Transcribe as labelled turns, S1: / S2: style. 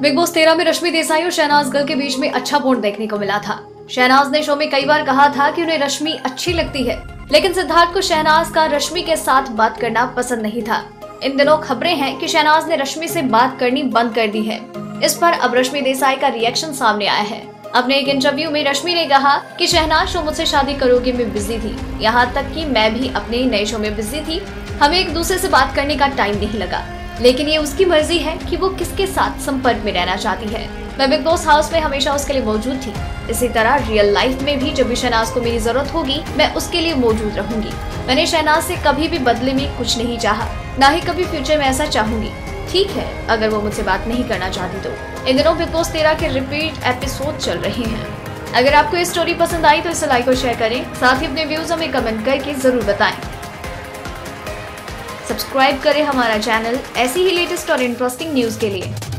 S1: Big boss तेरह में रश्मि देसाई और शहनाज गिल के बीच में अच्छा बॉन्ड देखने को मिला था। शहनाज ने शो में कई बार कहा था कि उन्हें रश्मि अच्छी लगती है, लेकिन सिद्धार्थ को शहनाज का रश्मि के साथ बात करना पसंद नहीं था। इन दिनों खबरें हैं कि शहनाज ने रश्मि से बात करनी बंद कर दी है। इस पर अब रश्मि देसाई का रिएक्शन सामने आया है। अपने एक इंटरव्यू में रश्मि ने कहा कि शहनाज शो मुझसे शादी करोगे में बिज़ी थी। यहाँ तक कि मैं भी अपने नए शो में बिज़ी थी। हमें एक दूसरे से बात करने का टाइम नहीं लगा। लेकिन ये उसकी मर्ज़ी है कि वो किसके साथ संपर्क में रहना चाहती है। मैं बिग बॉस हाउस में हमेशा उसके लिए मौजूद थी। इसी तरह रियल लाइफ में भी जब भी शहनाज को मेरी ज़रूरत होगी, मैं उसके लिए मौजूद रहूँगी। मैंने शहनाज से कभी भी बदले में कुछ नहीं चाहा, न ही कभी फ्यूचर में ऐसा चाहूँगी। ठीक है, अगर वो मुझसे बात नहीं करना चाहती तो। इन दिनों बिग बॉस तेरह के रिपीट एपिसोड चल रहे हैं। अगर आपको ये स्टोरी पसंद आई तो इसे लाइक और शेयर करें। साथ ही अपने व्यूज़ हमें कमेंट करके ज़रूर बताएँ। सब्सक्राइब करें हमारा चैनल ऐसी ही लेटेस्ट और इंटरेस्टिंग न्यूज़ के लिए।